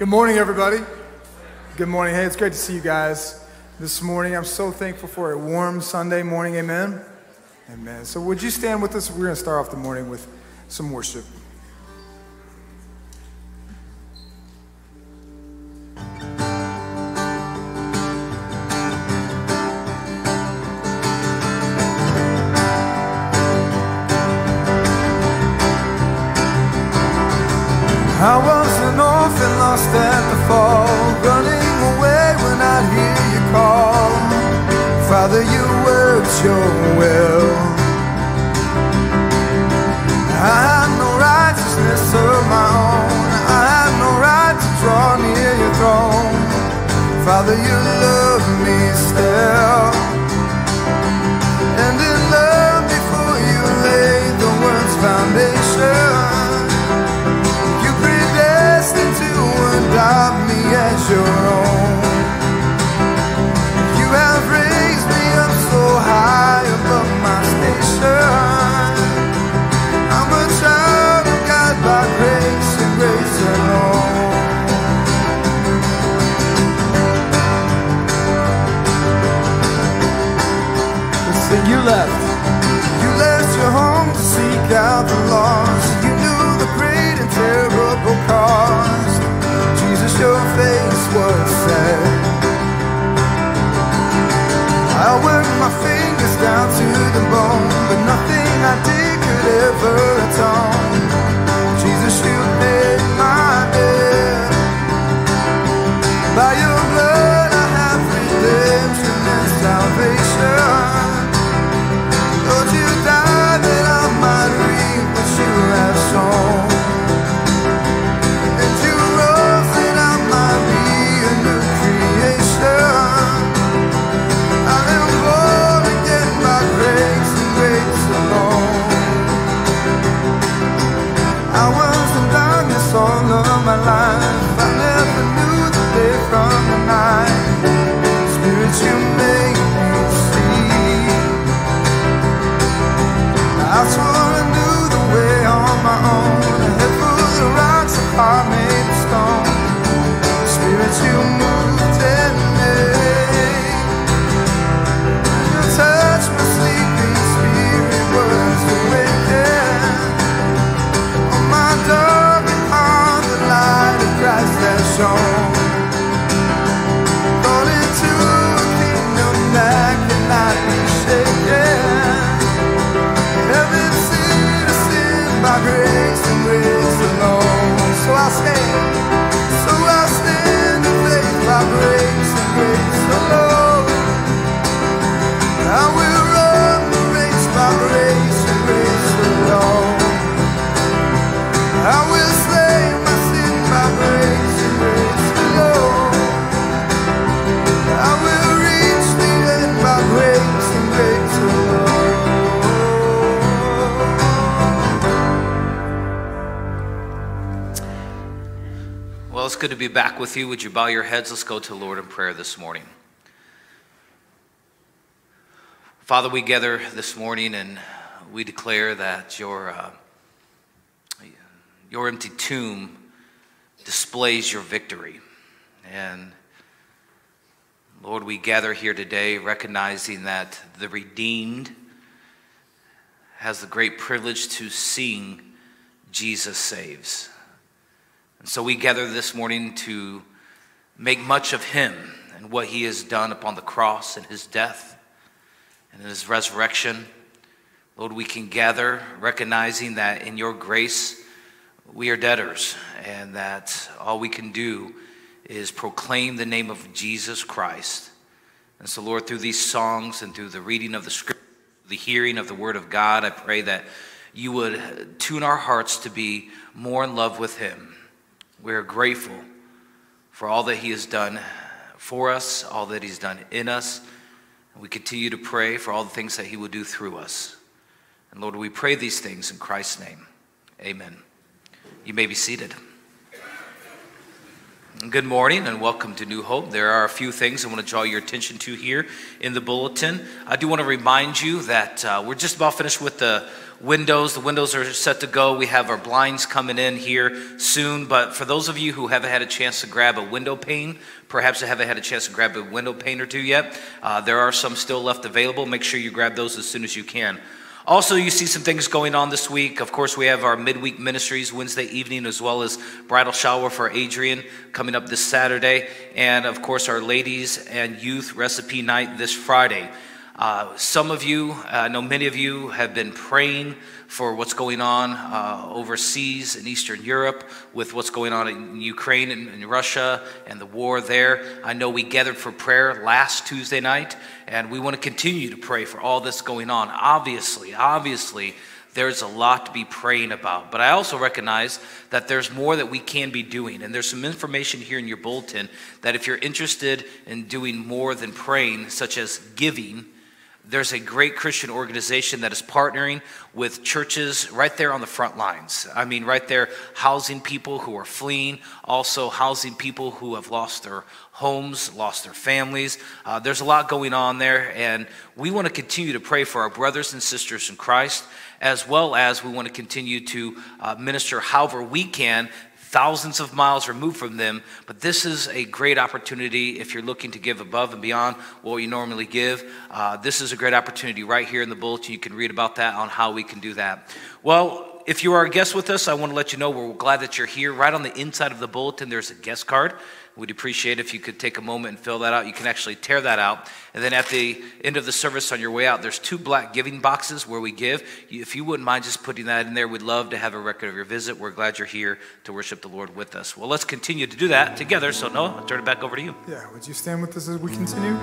Good morning, everybody. Good morning. Hey, it's great to see you guys this morning. I'm so thankful for a warm Sunday morning. Amen. Amen. So, would you stand with us? We're going to start off the morning with some worship. With you. Would you bow your heads? Let's go to the Lord in prayer this morning. Father, we gather this morning and we declare that your, uh, your empty tomb displays your victory. And Lord, we gather here today recognizing that the redeemed has the great privilege to sing Jesus Saves. And so we gather this morning to make much of him and what he has done upon the cross and his death and in his resurrection. Lord, we can gather recognizing that in your grace we are debtors and that all we can do is proclaim the name of Jesus Christ. And so, Lord, through these songs and through the reading of the scripture, the hearing of the word of God, I pray that you would tune our hearts to be more in love with him. We're grateful for all that he has done for us, all that he's done in us. We continue to pray for all the things that He will do through us. And Lord, we pray these things in Christ's name. Amen. You may be seated. Good morning and welcome to New Hope. There are a few things I want to draw your attention to here in the bulletin. I do want to remind you that uh, we're just about finished with the windows. The windows are set to go. We have our blinds coming in here soon. But for those of you who haven't had a chance to grab a window pane, perhaps haven't had a chance to grab a window pane or two yet, uh, there are some still left available. Make sure you grab those as soon as you can. Also, you see some things going on this week. Of course, we have our midweek ministries Wednesday evening, as well as bridal shower for Adrian coming up this Saturday. And of course, our ladies and youth recipe night this Friday. Uh, some of you, uh, I know many of you, have been praying for what's going on uh, overseas in Eastern Europe with what's going on in Ukraine and, and Russia and the war there. I know we gathered for prayer last Tuesday night, and we want to continue to pray for all this going on. Obviously, obviously, there's a lot to be praying about. But I also recognize that there's more that we can be doing. And there's some information here in your bulletin that if you're interested in doing more than praying, such as giving, there's a great Christian organization that is partnering with churches right there on the front lines. I mean, right there, housing people who are fleeing, also housing people who have lost their homes, lost their families. Uh, there's a lot going on there, and we want to continue to pray for our brothers and sisters in Christ, as well as we want to continue to uh, minister however we can thousands of miles removed from them. But this is a great opportunity if you're looking to give above and beyond what you normally give. Uh, this is a great opportunity right here in the bulletin. You can read about that on how we can do that. Well, if you are a guest with us, I want to let you know we're glad that you're here. Right on the inside of the bulletin, there's a guest card. We'd appreciate if you could take a moment and fill that out. You can actually tear that out. And then at the end of the service on your way out, there's two black giving boxes where we give. If you wouldn't mind just putting that in there, we'd love to have a record of your visit. We're glad you're here to worship the Lord with us. Well, let's continue to do that together. So, Noah, I'll turn it back over to you. Yeah, would you stand with us as we continue?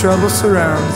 Trouble surrounds.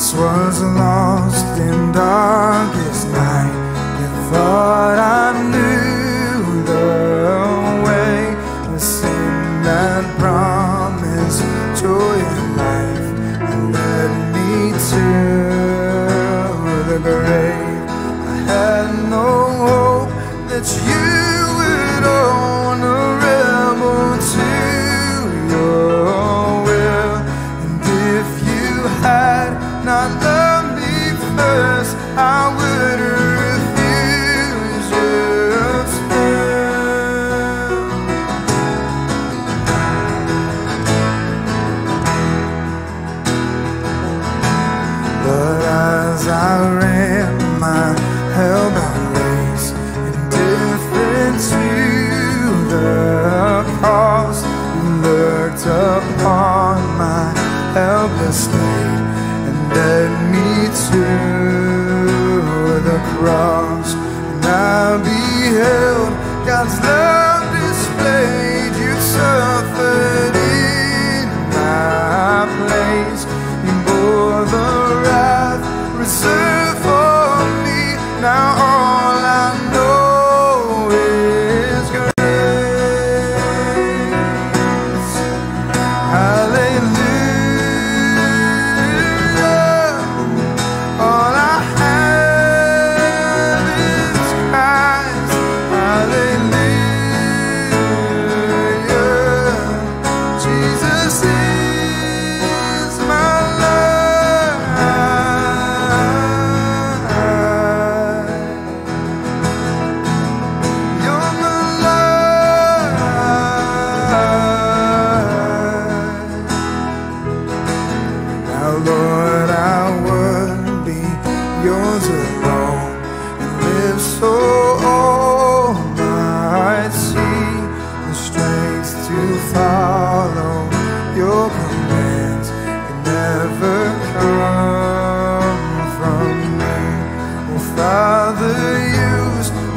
once was lost in darkest night. You thought I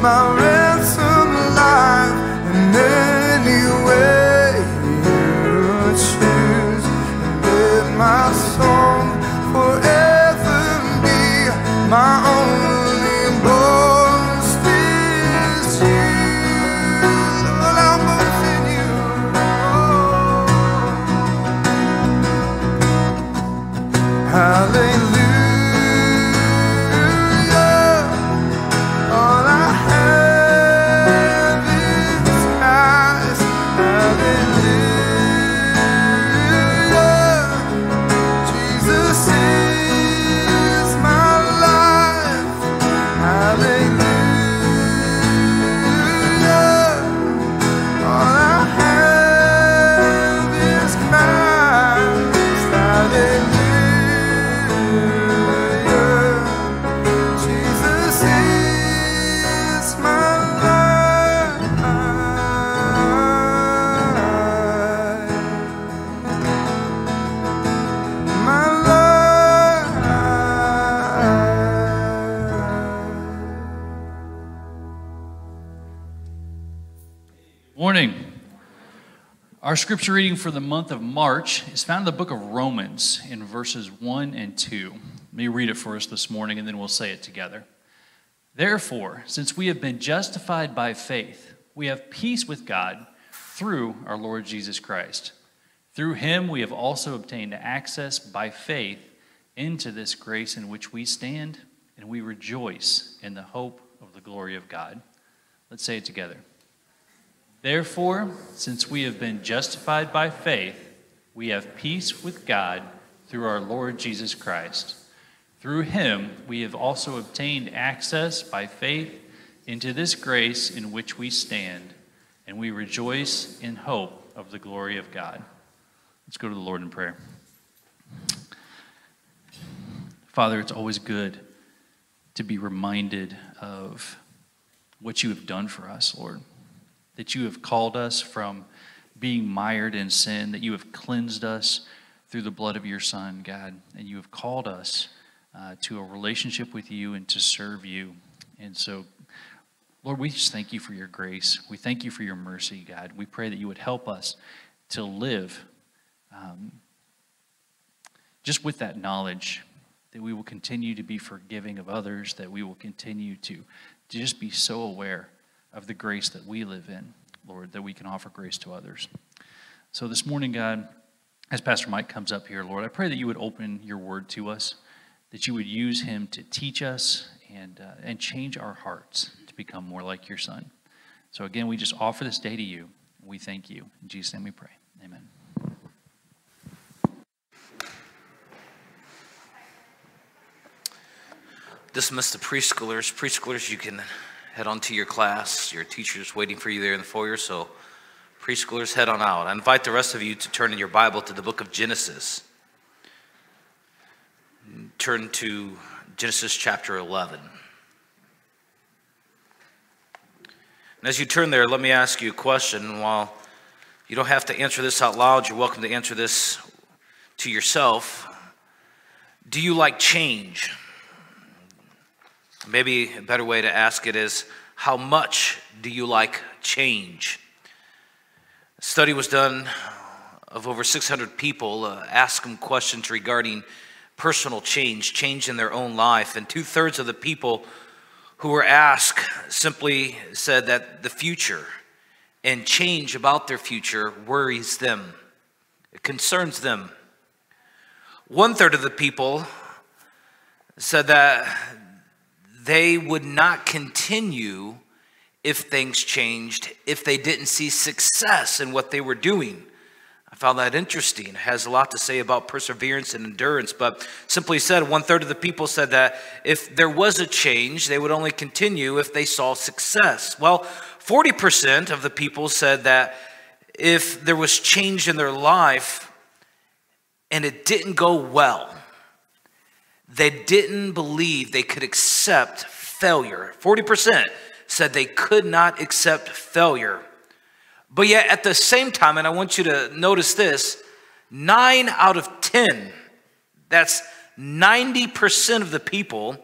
my ransom Our scripture reading for the month of March is found in the book of Romans in verses 1 and 2. Let me read it for us this morning and then we'll say it together. Therefore, since we have been justified by faith, we have peace with God through our Lord Jesus Christ. Through him we have also obtained access by faith into this grace in which we stand, and we rejoice in the hope of the glory of God. Let's say it together. Therefore, since we have been justified by faith, we have peace with God through our Lord Jesus Christ. Through him, we have also obtained access by faith into this grace in which we stand, and we rejoice in hope of the glory of God. Let's go to the Lord in prayer. Father, it's always good to be reminded of what you have done for us, Lord. That you have called us from being mired in sin, that you have cleansed us through the blood of your Son, God, and you have called us uh, to a relationship with you and to serve you. And so, Lord, we just thank you for your grace. We thank you for your mercy, God. We pray that you would help us to live um, just with that knowledge that we will continue to be forgiving of others, that we will continue to, to just be so aware of the grace that we live in, Lord, that we can offer grace to others. So this morning, God, as Pastor Mike comes up here, Lord, I pray that you would open your word to us, that you would use him to teach us and, uh, and change our hearts to become more like your son. So again, we just offer this day to you. We thank you. In Jesus' name we pray. Amen. Dismiss the preschoolers. Preschoolers, you can head on to your class. Your teacher's waiting for you there in the foyer, so preschoolers, head on out. I invite the rest of you to turn in your Bible to the book of Genesis. Turn to Genesis chapter 11. And as you turn there, let me ask you a question. While you don't have to answer this out loud, you're welcome to answer this to yourself. Do you like change? Maybe a better way to ask it is how much do you like change? A study was done of over 600 people, uh, them questions regarding personal change, change in their own life, and two thirds of the people who were asked simply said that the future and change about their future worries them, it concerns them. One third of the people said that they would not continue if things changed, if they didn't see success in what they were doing. I found that interesting. It has a lot to say about perseverance and endurance, but simply said, one third of the people said that if there was a change, they would only continue if they saw success. Well, 40% of the people said that if there was change in their life and it didn't go well, they didn't believe they could accept failure. 40% said they could not accept failure. But yet, at the same time, and I want you to notice this nine out of 10, that's 90% of the people,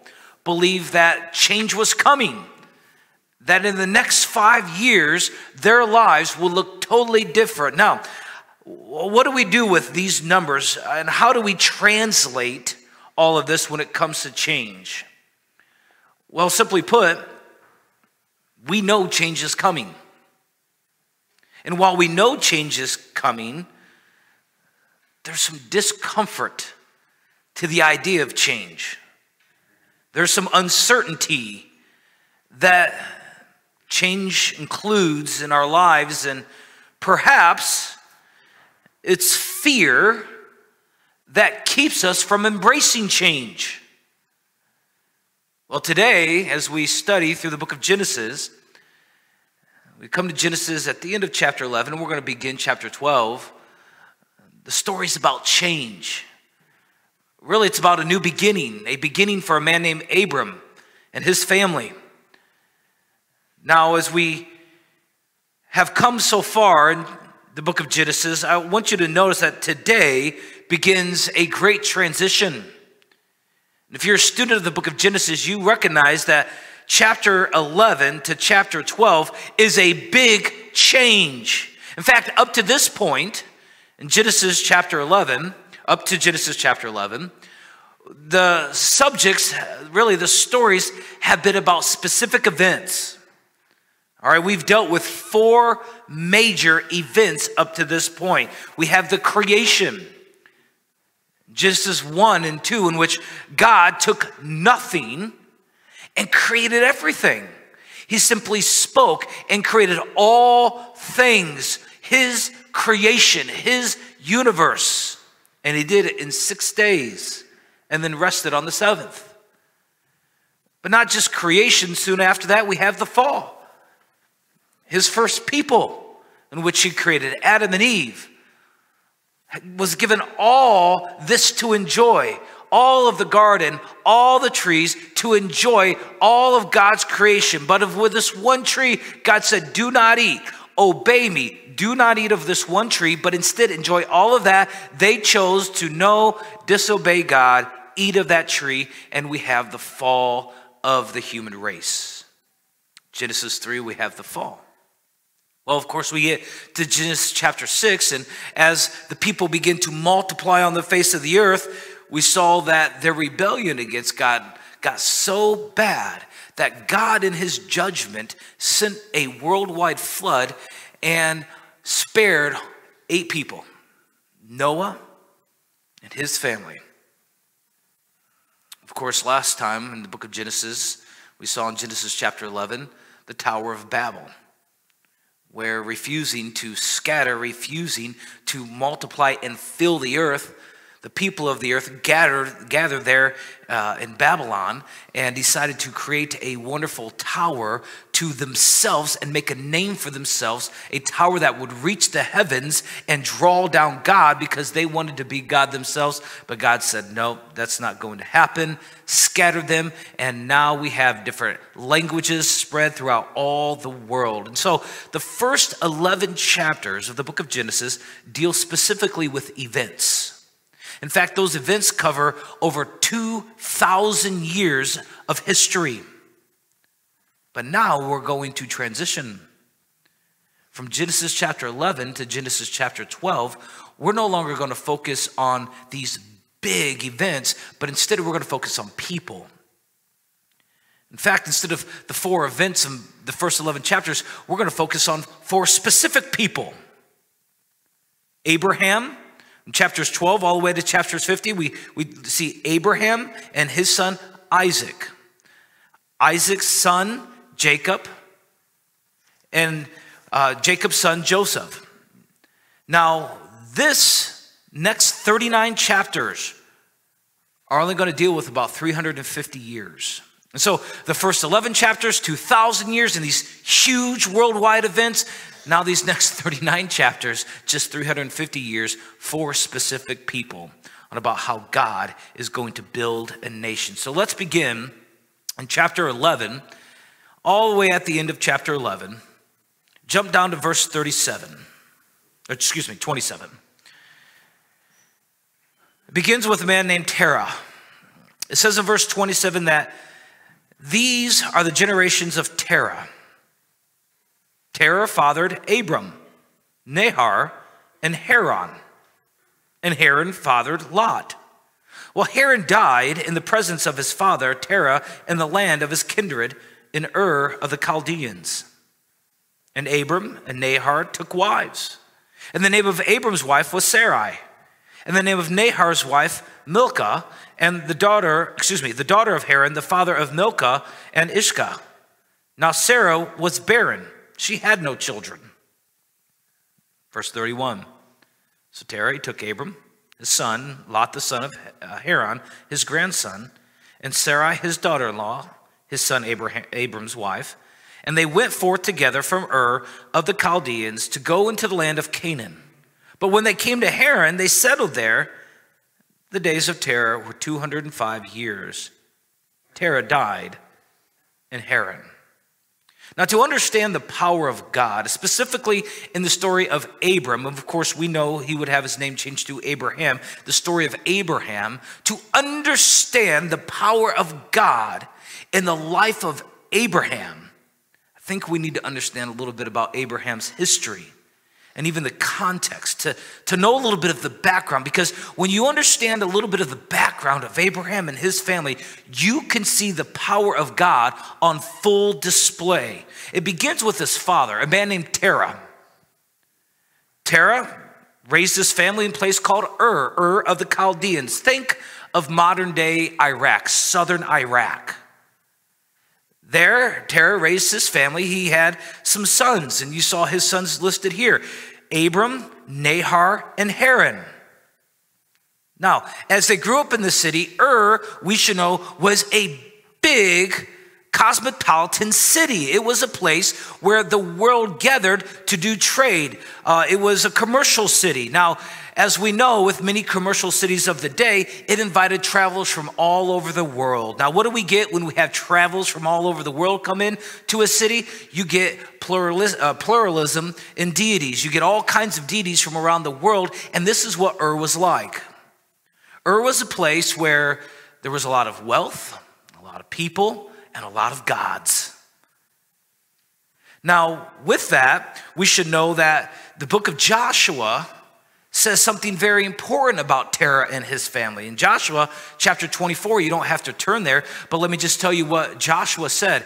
believe that change was coming. That in the next five years, their lives will look totally different. Now, what do we do with these numbers and how do we translate all of this when it comes to change? Well, simply put, we know change is coming. And while we know change is coming, there's some discomfort to the idea of change. There's some uncertainty that change includes in our lives, and perhaps it's fear that keeps us from embracing change. Well, today, as we study through the book of Genesis, we come to Genesis at the end of chapter 11, and we're going to begin chapter 12. The story's about change. Really, it's about a new beginning, a beginning for a man named Abram and his family. Now, as we have come so far in the book of Genesis, I want you to notice that today begins a great transition. If you're a student of the book of Genesis, you recognize that chapter 11 to chapter 12 is a big change. In fact, up to this point, in Genesis chapter 11, up to Genesis chapter 11, the subjects, really the stories, have been about specific events. All right, we've dealt with four major events up to this point. We have the creation, Genesis 1 and 2, in which God took nothing and created everything. He simply spoke and created all things, His creation, His universe. And He did it in six days and then rested on the seventh. But not just creation, soon after that, we have the fall. His first people, in which He created Adam and Eve was given all this to enjoy all of the garden, all the trees, to enjoy all of God's creation. But of with this one tree, God said, Do not eat, obey me, do not eat of this one tree, but instead enjoy all of that. They chose to know, disobey God, eat of that tree, and we have the fall of the human race. Genesis 3, we have the fall. Well, of course, we get to Genesis chapter 6, and as the people begin to multiply on the face of the earth, we saw that their rebellion against God got so bad that God, in his judgment, sent a worldwide flood and spared eight people Noah and his family. Of course, last time in the book of Genesis, we saw in Genesis chapter 11 the Tower of Babel, where refusing to scatter, refusing to multiply and fill the earth, the people of the earth gathered, gathered there uh, in Babylon and decided to create a wonderful tower to themselves and make a name for themselves, a tower that would reach the heavens and draw down God because they wanted to be God themselves. But God said, no, that's not going to happen. Scattered them, and now we have different languages spread throughout all the world. And so the first 11 chapters of the book of Genesis deal specifically with events. In fact, those events cover over 2,000 years of history. But now we're going to transition from Genesis chapter 11 to Genesis chapter 12. We're no longer going to focus on these big events, but instead we're going to focus on people. In fact, instead of the four events in the first 11 chapters, we're going to focus on four specific people Abraham, in chapters 12 all the way to chapters 50, we, we see Abraham and his son Isaac. Isaac's son, Jacob, and uh, Jacob's son, Joseph. Now, this next 39 chapters are only going to deal with about 350 years. And so the first 11 chapters, 2,000 years, and these huge worldwide events, now, these next 39 chapters, just 350 years, for specific people on about how God is going to build a nation. So let's begin in chapter 11, all the way at the end of chapter 11. Jump down to verse 37, excuse me, 27. It begins with a man named Terah. It says in verse 27 that these are the generations of Terah. Terah fathered Abram, Nahor, and Haran. And Haran fathered Lot. Well, Haran died in the presence of his father, Terah, in the land of his kindred in Ur of the Chaldeans. And Abram and Nahor took wives. And the name of Abram's wife was Sarai. And the name of Nahor's wife, Milcah, and the daughter, excuse me, the daughter of Haran, the father of Milcah and Iscah. Now Sarah was barren she had no children. Verse 31. So Terah took Abram, his son, Lot the son of uh, Haran, his grandson, and Sarai his daughter in law, his son Abraham, Abram's wife, and they went forth together from Ur of the Chaldeans to go into the land of Canaan. But when they came to Haran, they settled there. The days of Terah were 205 years. Terah died in Haran. Now, to understand the power of God, specifically in the story of Abram, of course, we know he would have his name changed to Abraham, the story of Abraham, to understand the power of God in the life of Abraham, I think we need to understand a little bit about Abraham's history and even the context, to, to know a little bit of the background. Because when you understand a little bit of the background of Abraham and his family, you can see the power of God on full display. It begins with his father, a man named Terah. Terah raised his family in a place called Ur, Ur of the Chaldeans. Think of modern day Iraq, southern Iraq. There, Terah raised his family. He had some sons, and you saw his sons listed here Abram, Nahor, and Haran. Now, as they grew up in the city, Ur, we should know, was a big cosmopolitan city. It was a place where the world gathered to do trade. Uh, it was a commercial city. Now, as we know, with many commercial cities of the day, it invited travelers from all over the world. Now, what do we get when we have travelers from all over the world come in to a city? You get uh, pluralism in deities. You get all kinds of deities from around the world, and this is what Ur was like. Ur was a place where there was a lot of wealth, a lot of people, and a lot of gods. Now, with that, we should know that the book of Joshua says something very important about Terah and his family. In Joshua chapter 24, you don't have to turn there, but let me just tell you what Joshua said.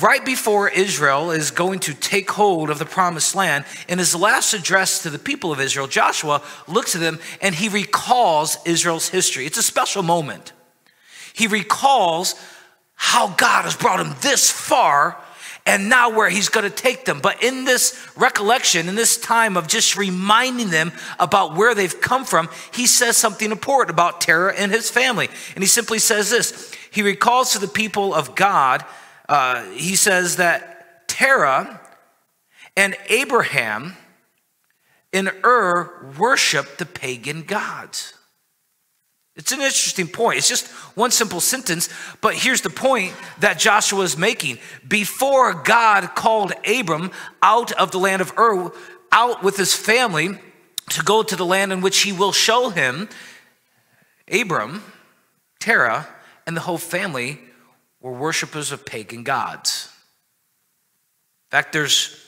Right before Israel is going to take hold of the promised land, in his last address to the people of Israel, Joshua looks at them and he recalls Israel's history. It's a special moment. He recalls how God has brought him this far and now where he's going to take them. But in this recollection, in this time of just reminding them about where they've come from, he says something important about Terah and his family. And he simply says this He recalls to the people of God, uh, he says that Terah and Abraham in Ur worshiped the pagan gods. It's an interesting point. It's just one simple sentence, but here's the point that Joshua is making. Before God called Abram out of the land of Ur, out with his family to go to the land in which he will show him, Abram, Terah, and the whole family were worshipers of pagan gods. In fact, there's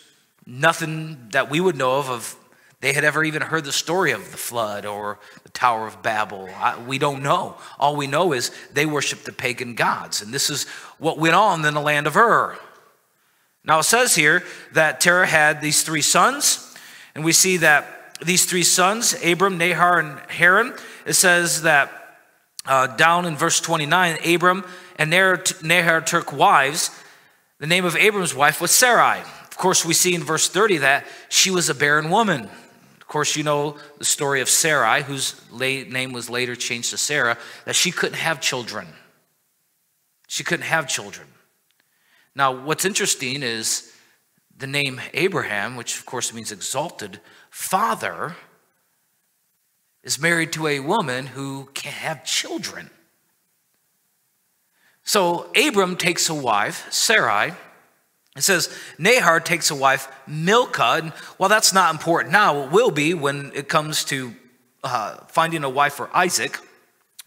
nothing that we would know of of they had ever even heard the story of the flood or the Tower of Babel. I, we don't know. All we know is they worshiped the pagan gods. And this is what went on in the land of Ur. Now it says here that Terah had these three sons, and we see that these three sons, Abram, Nahor, and Haran, it says that uh, down in verse 29, Abram and Nahor took wives. The name of Abram's wife was Sarai. Of course, we see in verse 30 that she was a barren woman. Course, you know the story of Sarai, whose name was later changed to Sarah, that she couldn't have children. She couldn't have children. Now, what's interesting is the name Abraham, which of course means exalted, father, is married to a woman who can't have children. So Abram takes a wife, Sarai, it says, Nahor takes a wife, Milcah. And while that's not important now, it will be when it comes to uh, finding a wife for Isaac.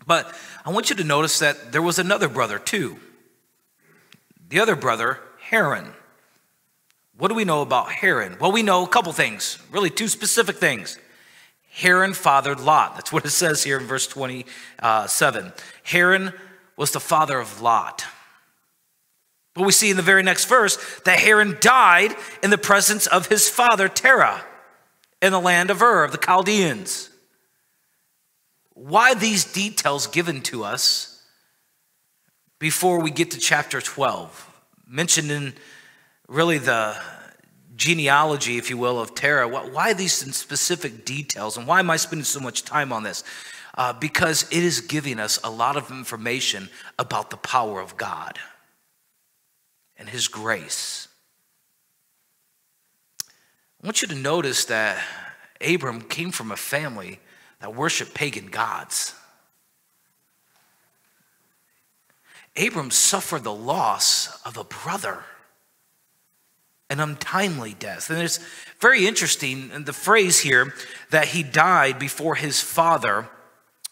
But I want you to notice that there was another brother too. The other brother, Haran. What do we know about Haran? Well, we know a couple things, really two specific things. Haran fathered Lot. That's what it says here in verse 27. Haran was the father of Lot. But we see in the very next verse that Haran died in the presence of his father Terah in the land of Ur, of the Chaldeans. Why these details given to us before we get to chapter 12? Mentioned in really the genealogy, if you will, of Terah. Why these specific details? And why am I spending so much time on this? Uh, because it is giving us a lot of information about the power of God and His grace. I want you to notice that Abram came from a family that worshiped pagan gods. Abram suffered the loss of a brother, an untimely death. And it's very interesting in the phrase here that he died before his father.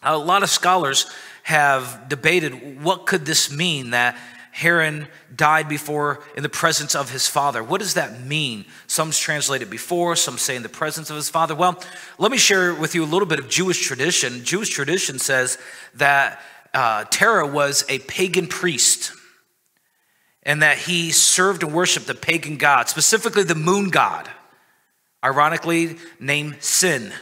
A lot of scholars have debated what could this mean that Haran died before in the presence of his father. What does that mean? Some translate it before, some say in the presence of his father. Well, let me share with you a little bit of Jewish tradition. Jewish tradition says that uh, Terah was a pagan priest and that he served and worshiped the pagan god, specifically the moon god, ironically named Sin.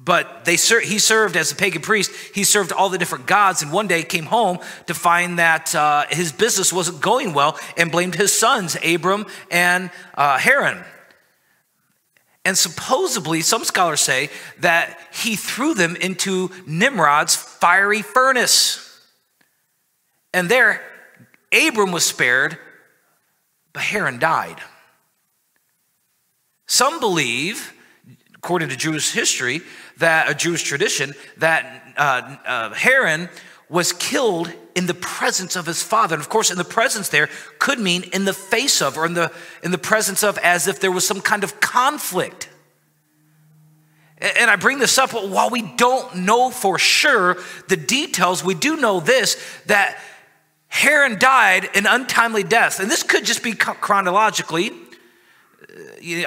But they ser- he served as a pagan priest. He served all the different gods, and one day came home to find that uh, his business wasn't going well, and blamed his sons Abram and uh, Haran. And supposedly, some scholars say that he threw them into Nimrod's fiery furnace. And there, Abram was spared, but Haran died. Some believe, according to Jewish history, that a Jewish tradition that uh, uh, Haran was killed in the presence of his father. And of course, in the presence there could mean in the face of, or in the in the presence of, as if there was some kind of conflict. And I bring this up while we don't know for sure the details, we do know this that Haran died an untimely death. And this could just be chronologically.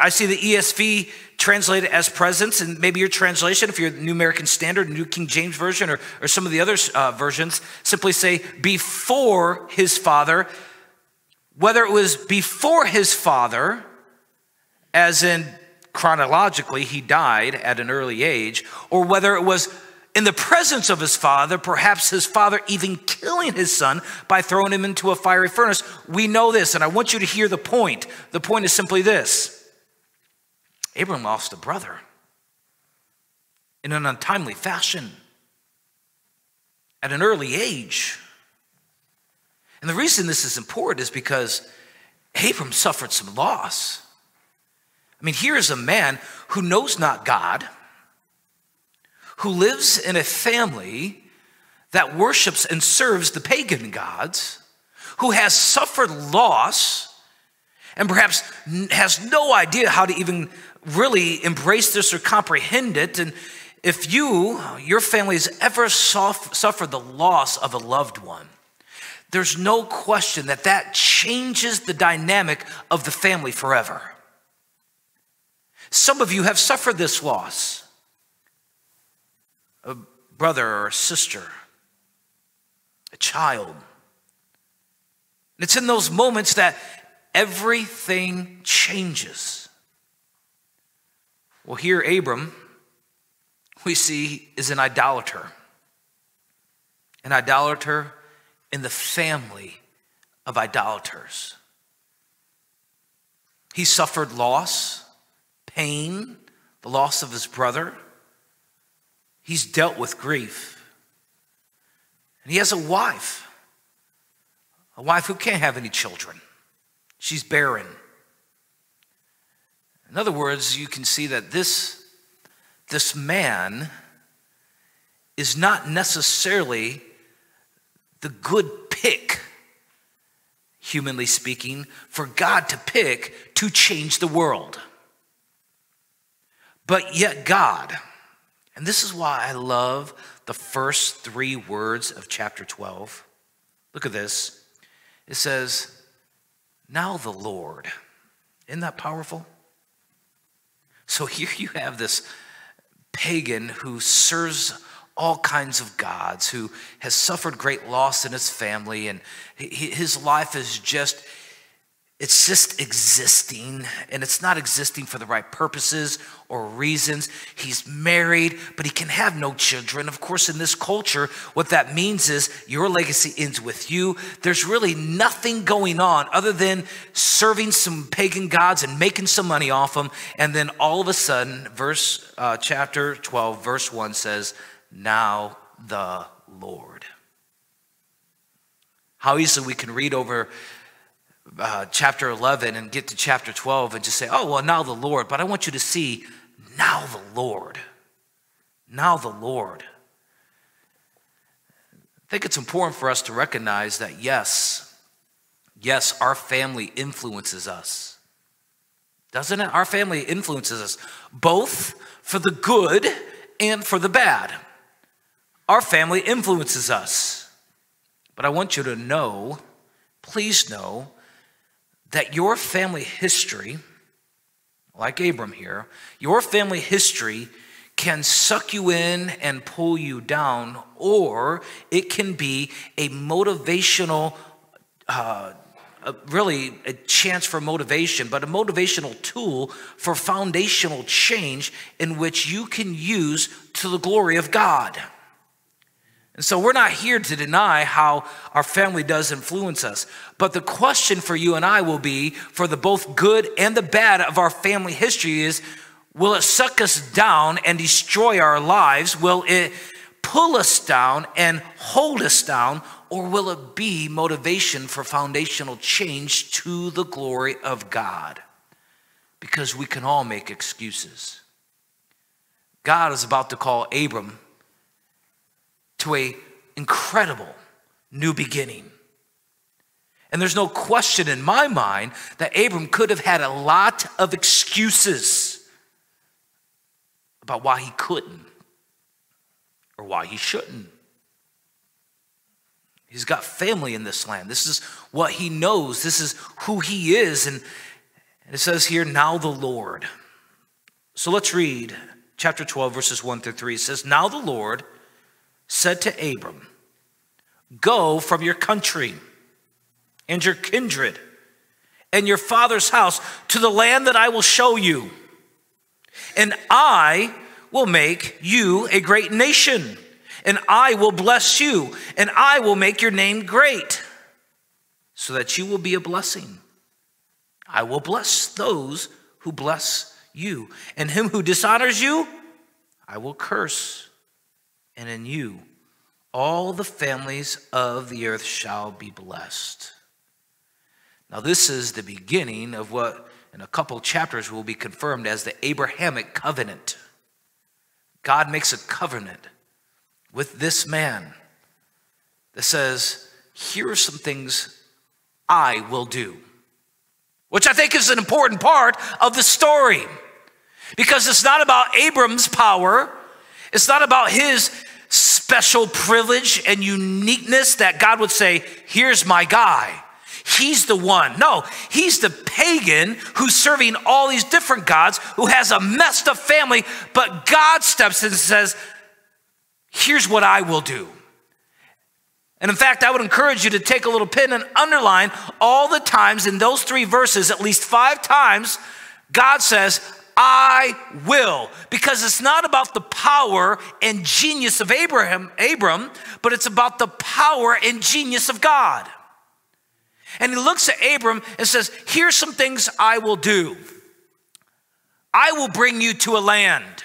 I see the ESV translate it as presence, and maybe your translation, if you're the New American Standard, New King James Version, or, or some of the other uh, versions, simply say before his father. Whether it was before his father, as in chronologically he died at an early age, or whether it was in the presence of his father, perhaps his father even killing his son by throwing him into a fiery furnace. We know this, and I want you to hear the point. The point is simply this Abram lost a brother in an untimely fashion at an early age. And the reason this is important is because Abram suffered some loss. I mean, here is a man who knows not God, who lives in a family that worships and serves the pagan gods, who has suffered loss, and perhaps has no idea how to even really embrace this or comprehend it. And if you, your family, has ever suffered the loss of a loved one, there's no question that that changes the dynamic of the family forever. Some of you have suffered this loss a brother or a sister, a child. And it's in those moments that everything changes. Well, here, Abram, we see, is an idolater. An idolater in the family of idolaters. He suffered loss pain, the loss of his brother. He's dealt with grief. And he has a wife, a wife who can't have any children. She's barren. In other words, you can see that this, this man is not necessarily the good pick, humanly speaking, for God to pick to change the world. But yet, God, and this is why I love the first three words of chapter 12. Look at this. It says, Now the Lord. Isn't that powerful? So here you have this pagan who serves all kinds of gods, who has suffered great loss in his family, and his life is just it's just existing, and it's not existing for the right purposes or reasons. He's married, but he can have no children. Of course, in this culture, what that means is your legacy ends with you. There's really nothing going on other than serving some pagan gods and making some money off them. And then all of a sudden, verse uh, chapter 12, verse 1 says, Now the Lord. How easily we can read over uh, chapter 11 and get to chapter 12 and just say, oh, well, now the Lord. But I want you to see, now the Lord. Now the Lord. I think it's important for us to recognize that, yes, yes, our family influences us. Doesn't it? Our family influences us both for the good and for the bad. Our family influences us. But I want you to know, please know, that your family history, like Abram here, your family history can suck you in and pull you down, or it can be a motivational, uh, a, really a chance for motivation, but a motivational tool for foundational change in which you can use to the glory of God. And so we're not here to deny how our family does influence us. But the question for you and I will be for the both good and the bad of our family history is will it suck us down and destroy our lives? Will it pull us down and hold us down? Or will it be motivation for foundational change to the glory of God? Because we can all make excuses. God is about to call Abram to a incredible new beginning. And there's no question in my mind that Abram could have had a lot of excuses about why he couldn't or why he shouldn't. He's got family in this land. This is what he knows. This is who he is. And it says here, now the Lord. So let's read chapter 12, verses 1 through 3. It says, Now the Lord said to Abram, Go from your country and your kindred and your father's house to the land that I will show you. And I will make you a great nation, and I will bless you, and I will make your name great, so that you will be a blessing. I will bless those who bless you, and him who dishonors you, I will curse. And in you, all the families of the earth shall be blessed. Now, this is the beginning of what in a couple chapters will be confirmed as the Abrahamic covenant. God makes a covenant with this man that says, Here are some things I will do, which I think is an important part of the story because it's not about Abram's power, it's not about his special privilege and uniqueness that God would say, Here's my guy. He's the one. No, he's the pagan who's serving all these different gods, who has a messed up family, but God steps in and says, Here's what I will do. And in fact, I would encourage you to take a little pen and underline all the times in those three verses, at least five times, God says, I will. Because it's not about the power and genius of Abraham, Abram, but it's about the power and genius of God. And he looks at Abram and says, Here's some things I will do. I will bring you to a land.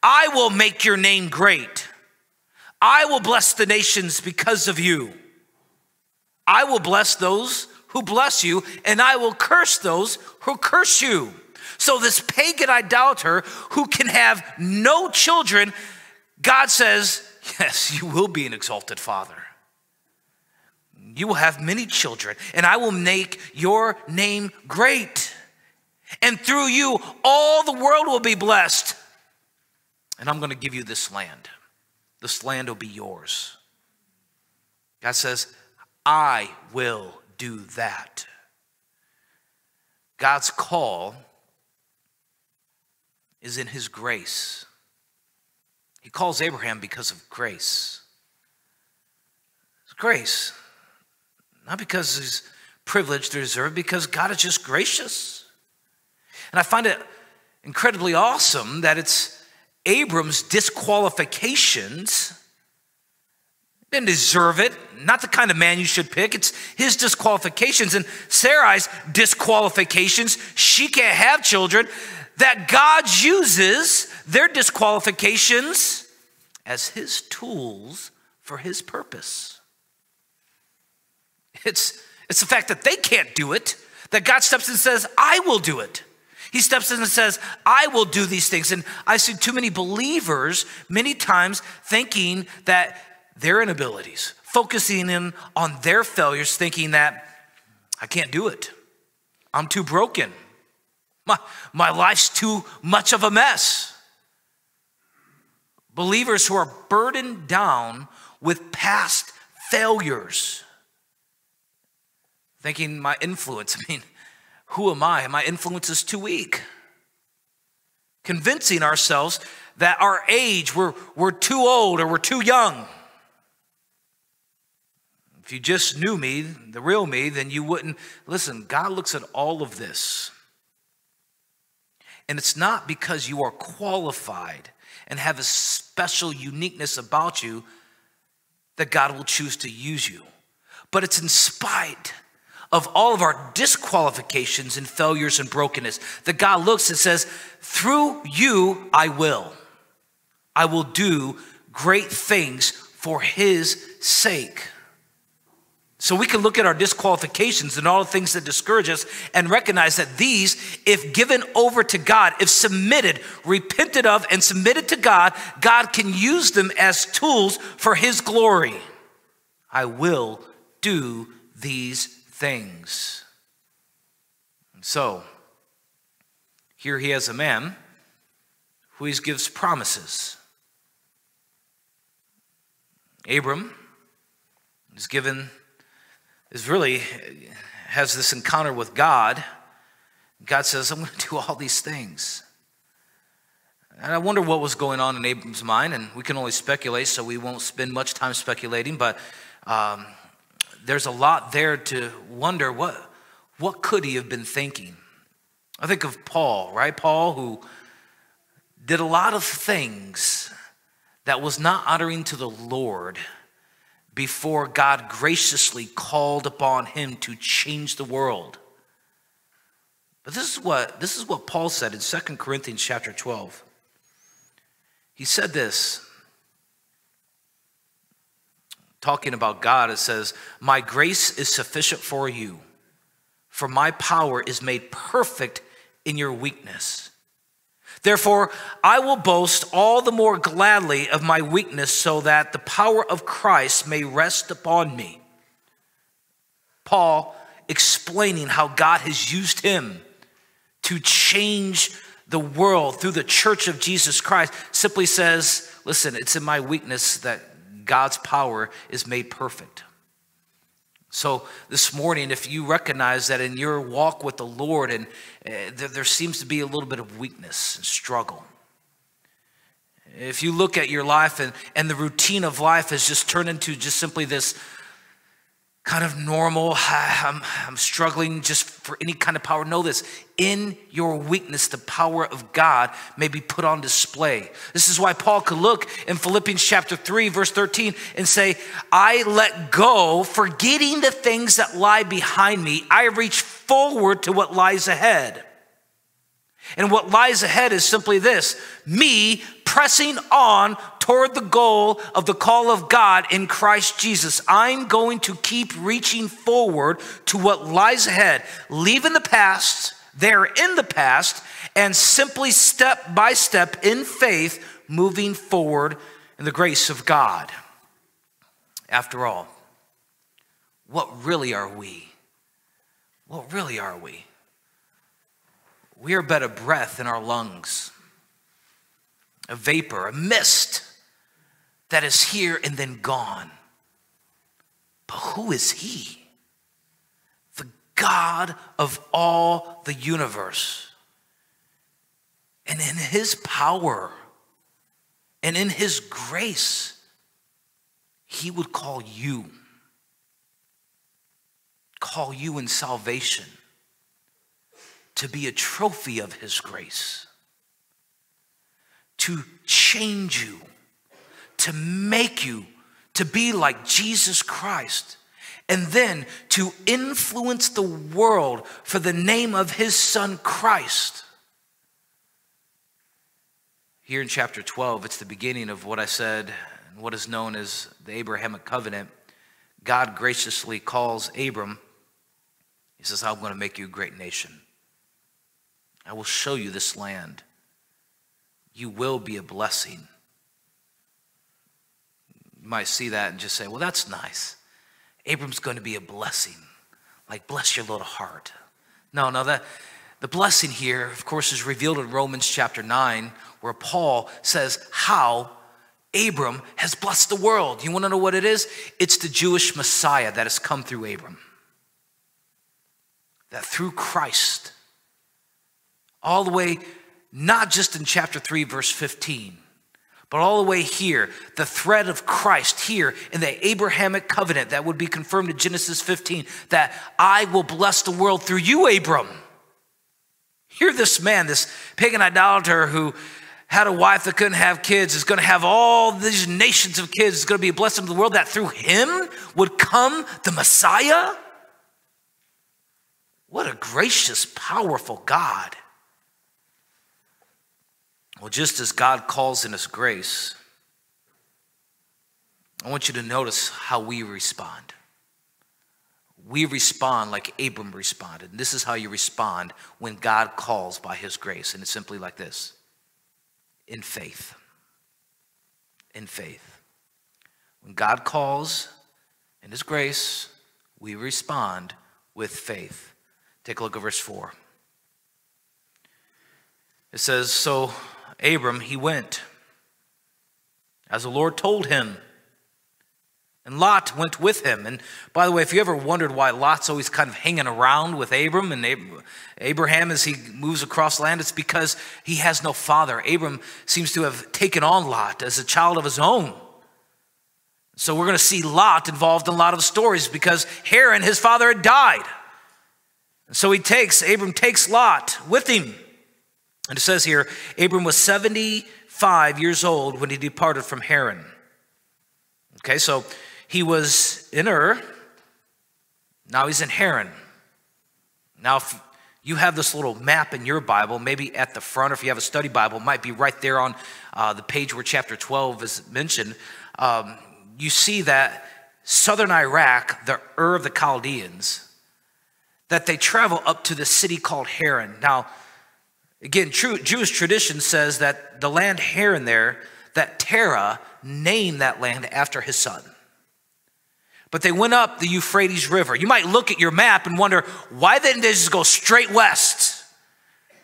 I will make your name great. I will bless the nations because of you. I will bless those who bless you, and I will curse those who curse you. So, this pagan idolater who can have no children, God says, Yes, you will be an exalted father. You will have many children, and I will make your name great. And through you, all the world will be blessed. And I'm going to give you this land. This land will be yours. God says, I will do that. God's call is in his grace. He calls Abraham because of grace. It's grace. Not because he's privileged or deserved, because God is just gracious. And I find it incredibly awesome that it's Abram's disqualifications. Didn't deserve it. Not the kind of man you should pick. It's his disqualifications and Sarai's disqualifications. She can't have children. That God uses their disqualifications as his tools for his purpose. It's, it's the fact that they can't do it, that God steps in and says, I will do it. He steps in and says, I will do these things. And I see too many believers many times thinking that their inabilities, focusing in on their failures, thinking that I can't do it. I'm too broken. My, my life's too much of a mess. Believers who are burdened down with past failures thinking my influence, I mean, who am I? My influence is too weak. Convincing ourselves that our age, we're, we're too old or we're too young. If you just knew me, the real me, then you wouldn't. Listen, God looks at all of this. And it's not because you are qualified and have a special uniqueness about you that God will choose to use you, but it's in spite of all of our disqualifications and failures and brokenness, that God looks and says, Through you, I will. I will do great things for his sake. So we can look at our disqualifications and all the things that discourage us and recognize that these, if given over to God, if submitted, repented of, and submitted to God, God can use them as tools for his glory. I will do these things. And so, here he has a man who he gives promises. Abram is given, is really, has this encounter with God. God says, I'm going to do all these things. And I wonder what was going on in Abram's mind, and we can only speculate, so we won't spend much time speculating, but um, there's a lot there to wonder what, what could he have been thinking? I think of Paul, right? Paul, who did a lot of things that was not honoring to the Lord before God graciously called upon him to change the world. But this is what this is what Paul said in 2 Corinthians chapter 12. He said this talking about God it says, "My grace is sufficient for you, for my power is made perfect in your weakness." Therefore, I will boast all the more gladly of my weakness so that the power of Christ may rest upon me. Paul explaining how God has used him to change the world through the church of Jesus Christ simply says, listen, it's in my weakness that God's power is made perfect. So, this morning, if you recognize that in your walk with the Lord and uh, there, there seems to be a little bit of weakness and struggle, if you look at your life and, and the routine of life has just turned into just simply this kind of normal, I'm, I'm struggling just for any kind of power. Know this in your weakness, the power of God may be put on display. This is why Paul could look in Philippians chapter 3, verse 13, and say, I let go, forgetting the things that lie behind me. I reach forward to what lies ahead. And what lies ahead is simply this me pressing on toward the goal of the call of God in Christ Jesus. I'm going to keep reaching forward to what lies ahead, leaving the past there in the past, and simply step by step in faith moving forward in the grace of God. After all, what really are we? What really are we? We are but a breath in our lungs, a vapor, a mist that is here and then gone. But who is He? The God of all the universe. And in His power and in His grace, He would call you, call you in salvation to be a trophy of His grace, to change you, to make you to be like Jesus Christ, and then to influence the world for the name of His Son Christ. Here in chapter 12, it's the beginning of what I said, what is known as the Abrahamic covenant. God graciously calls Abram. He says, I'm going to make you a great nation. I will show you this land. You will be a blessing. You might see that and just say, well, that's nice. Abram's going to be a blessing. Like, bless your little heart. No, no, that the blessing here, of course, is revealed in Romans chapter 9, where Paul says how Abram has blessed the world. You want to know what it is? It's the Jewish Messiah that has come through Abram. That through Christ, all the way, not just in chapter 3, verse 15, but all the way here, the thread of Christ here in the Abrahamic covenant that would be confirmed in Genesis 15 that I will bless the world through you, Abram. Hear this man, this pagan idolater who had a wife that couldn't have kids, is going to have all these nations of kids, is going to be a blessing to the world, that through him would come the Messiah? What a gracious, powerful God. Well, just as God calls in His grace, I want you to notice how we respond. We respond like Abram responded. And this is how you respond when God calls by His grace. And it's simply like this in faith. In faith. When God calls in His grace, we respond with faith. Take a look at verse 4. It says, So Abram, he went as the Lord told him. And Lot went with him. And by the way, if you ever wondered why Lot's always kind of hanging around with Abram and Abraham as he moves across land, it's because he has no father. Abram seems to have taken on Lot as a child of his own. So we're going to see Lot involved in a lot of stories because Haran, his father, had died. And so he takes, Abram takes Lot with him. And it says here Abram was 75 years old when he departed from Haran. Okay, so he was in Ur, now he's in Haran. Now, if you have this little map in your Bible, maybe at the front, or if you have a study Bible, it might be right there on uh, the page where chapter 12 is mentioned. Um, you see that southern Iraq, the Ur of the Chaldeans, that they travel up to the city called Haran. Now, again, true, Jewish tradition says that the land Haran there, that Terah named that land after his son. But they went up the Euphrates River. You might look at your map and wonder, why didn't they just go straight west?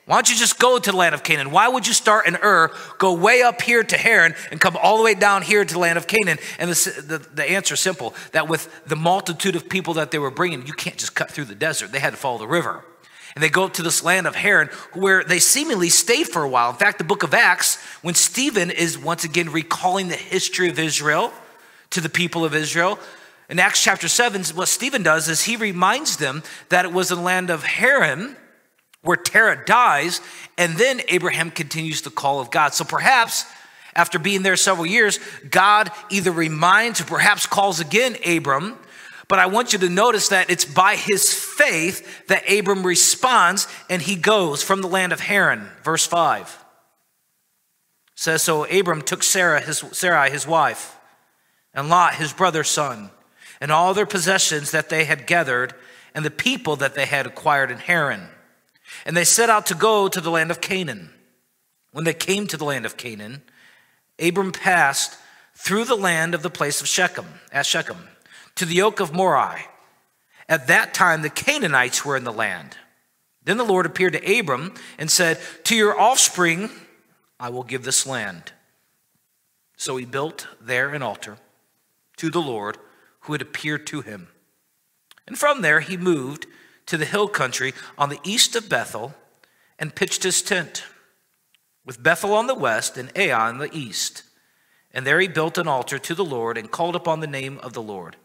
Why don't you just go to the land of Canaan? Why would you start in Ur, go way up here to Haran, and come all the way down here to the land of Canaan? And the, the, the answer is simple that with the multitude of people that they were bringing, you can't just cut through the desert. They had to follow the river. And they go to this land of Haran where they seemingly stayed for a while. In fact, the book of Acts, when Stephen is once again recalling the history of Israel to the people of Israel, in Acts chapter 7, what Stephen does is he reminds them that it was the land of Haran where Terah dies, and then Abraham continues the call of God. So perhaps after being there several years, God either reminds or perhaps calls again Abram. But I want you to notice that it's by his faith that Abram responds and he goes from the land of Haran. Verse 5 says So Abram took Sarah, his, Sarai, his wife, and Lot, his brother's son, and all their possessions that they had gathered, and the people that they had acquired in Haran and they set out to go to the land of Canaan. When they came to the land of Canaan, Abram passed through the land of the place of Shechem, at Shechem, to the oak of Moreh. At that time, the Canaanites were in the land. Then the Lord appeared to Abram and said, To your offspring I will give this land. So he built there an altar to the Lord who had appeared to him. And from there he moved to the hill country on the east of Bethel and pitched his tent, with Bethel on the west and Ai on the east. And there he built an altar to the Lord and called upon the name of the Lord.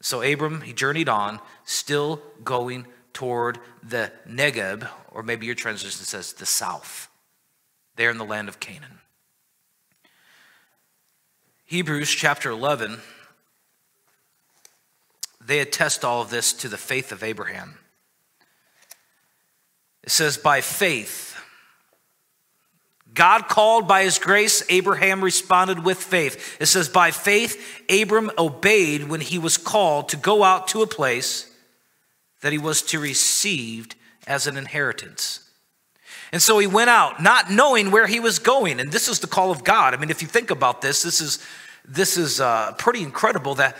So Abram, he journeyed on, still going toward the Negeb, or maybe your translation says the south, there in the land of Canaan. Hebrews chapter 11, they attest all of this to the faith of Abraham. It says, by faith. God called by his grace, Abraham responded with faith. It says, by faith, Abram obeyed when he was called to go out to a place that he was to receive as an inheritance. And so he went out, not knowing where he was going. And this is the call of God. I mean, if you think about this, this is, this is uh, pretty incredible that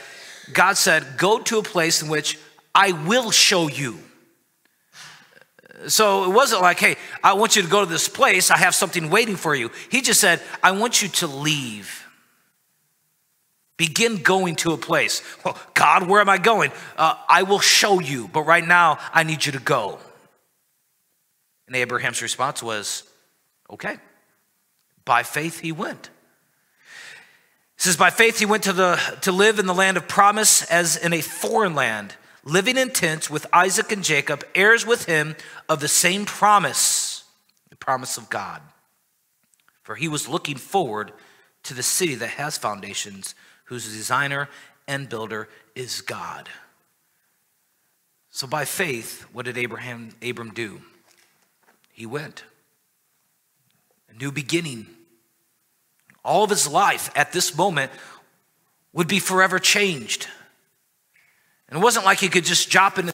God said, Go to a place in which I will show you. So it wasn't like, hey, I want you to go to this place. I have something waiting for you. He just said, I want you to leave. Begin going to a place. Well, God, where am I going? Uh, I will show you, but right now I need you to go. And Abraham's response was, okay. By faith he went. It says, by faith he went to, the, to live in the land of promise as in a foreign land living in tents with Isaac and Jacob, heirs with him of the same promise, the promise of God. For he was looking forward to the city that has foundations, whose designer and builder is God. So by faith, what did Abraham Abram do? He went. A new beginning. All of his life at this moment would be forever changed. And it wasn't like he could just jump in,